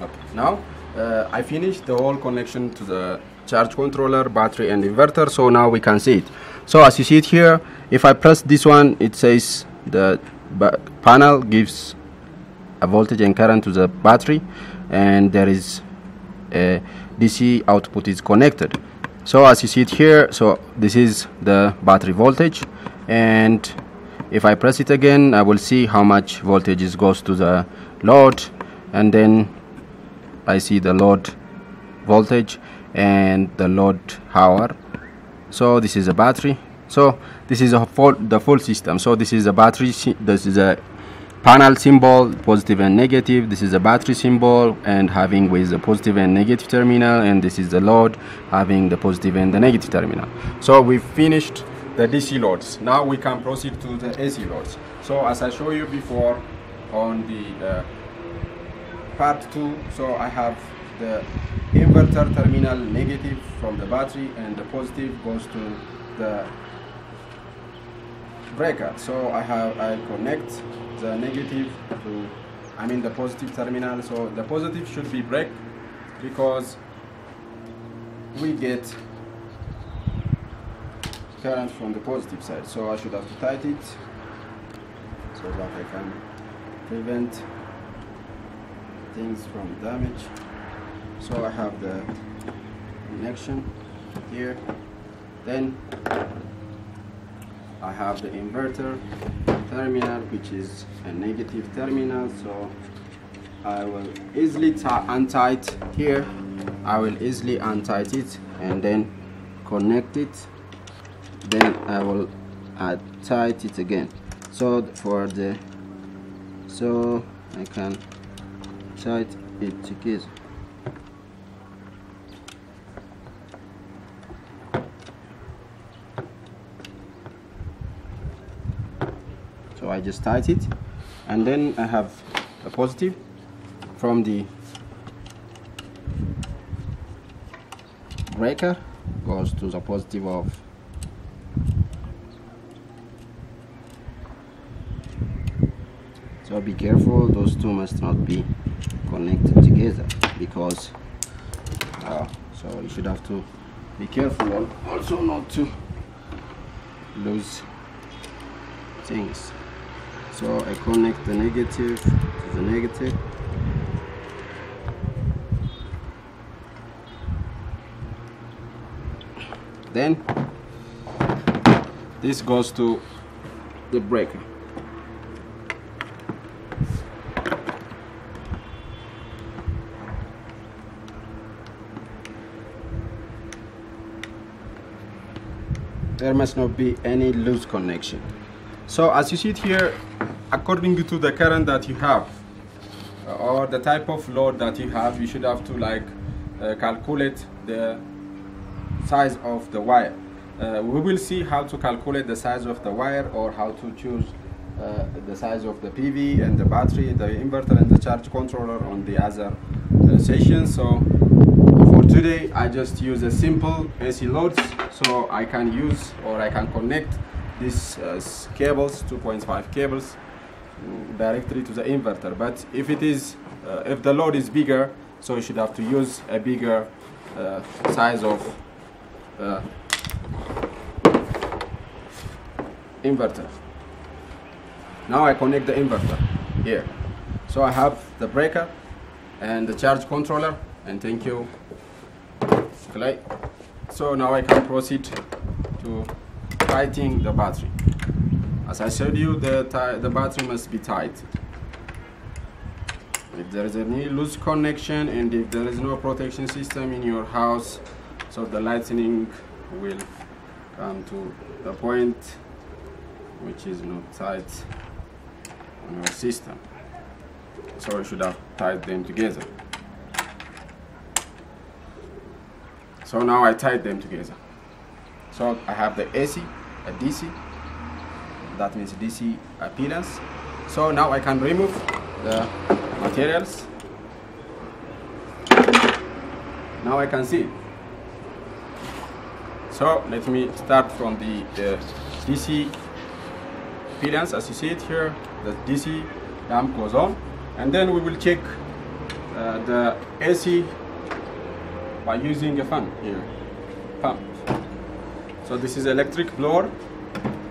Okay. Now uh, I finished the whole connection to the charge controller, battery and inverter. So now we can see it. So as you see it here, if I press this one, it says the panel gives a voltage and current to the battery and there is a DC output is connected. So as you see it here, so this is the battery voltage and if I press it again, I will see how much voltage is goes to the load and then I see the load voltage and the load hour so this is a battery. So this is a full the full system. So this is a battery this is a panel symbol positive and negative. This is a battery symbol and having with the positive and negative terminal. And this is the load having the positive and the negative terminal. So we finished the dc loads. Now we can proceed to the ac loads. So as i showed you before on the uh, part 2 so I have the inverter terminal negative from the battery and the positive goes to the breaker so I have I connect the negative to I mean the positive terminal. So the positive should be break because we get current from the positive side. So I should have to tighten it so that I can prevent things from damage. So I have the connection here. Then I have the inverter terminal which is a negative terminal. So I will easily ti- untie it here. I will easily untie it and then connect it. Then I will uh, tight it again. So for the so I can tight it together. So I just tight it and then I have a positive from the breaker goes to the positive of so be careful those two must not be together because uh, so you should have to be careful also not to lose things. So I connect the negative to the negative. Then this goes to the breaker there must not be any loose connection. So as you see it here according to the current that you have uh, or the type of load that you have you should have to like uh, calculate the size of the wire. Uh, we will see how to calculate the size of the wire or how to choose uh, the size of the PV and the battery, the inverter and the charge controller on the other uh, session. So for today, I just use a simple AC loads, so I can use or I can connect these uh, cables, 2.5 cables, mm, directly to the inverter. But if it is, uh, if the load is bigger, so you should have to use a bigger uh, size of uh, inverter. Now I connect the inverter here. So I have the breaker and the charge controller and thank you Clay. So now I can proceed to tightening the battery. As I showed you, the, the battery must be tight. If there is any loose connection and if there is no protection system in your house, so the lightning will come to the point which is not tight on your system. So you should have tied them together. So now I tied them together. So I have the AC, a DC, that means DC appearance. So now I can remove the materials. Now I can see. So let me start from the uh, DC appearance as you see it here. The DC lamp goes on and then we will check uh, the AC by using a fan here, pump. So this is electric blower.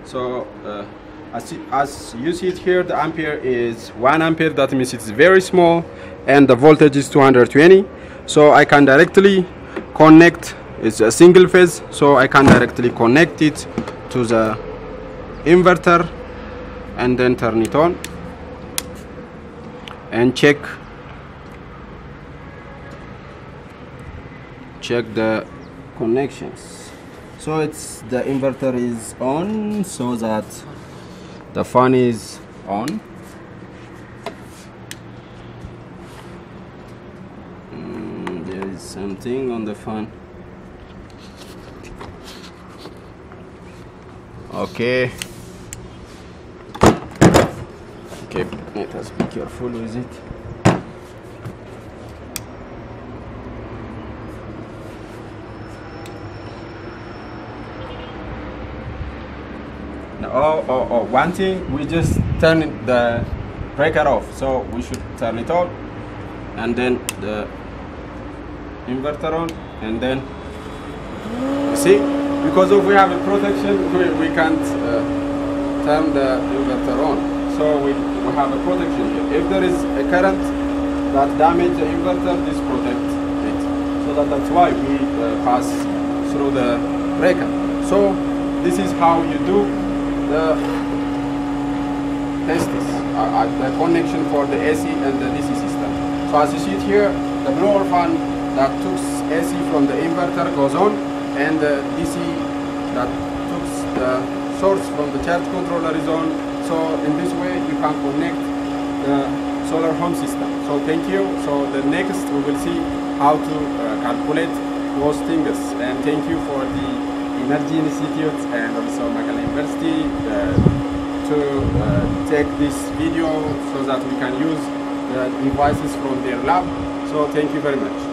So uh, as, as you see it here, the ampere is one ampere. That means it's very small, and the voltage is 220. So I can directly connect. It's a single phase, so I can directly connect it to the inverter, and then turn it on and check check the connections. So it's the inverter is on so that the fan is on. Mm, there is something on the fan. Okay. Okay let us be careful with it Oh, one thing, we just turn the breaker off. So we should turn it on and then the inverter on and then see because if we have a protection we, we can't uh, turn the inverter on. So we, we have a protection here. If there is a current that damage the inverter this protects it. So that, that's why we uh, pass through the breaker. So this is how you do the tests uh, uh, the connection for the AC and the DC system. So as you see it here the blower fan that took AC from the inverter goes on and the DC that took the source from the charge controller is on. So in this way you can connect the solar home system. So thank you. So the next we will see how to uh, calculate those things and thank you for the energy institute and also Mekelle University uh, to uh, take this video so that we can use the devices from their lab. So thank you very much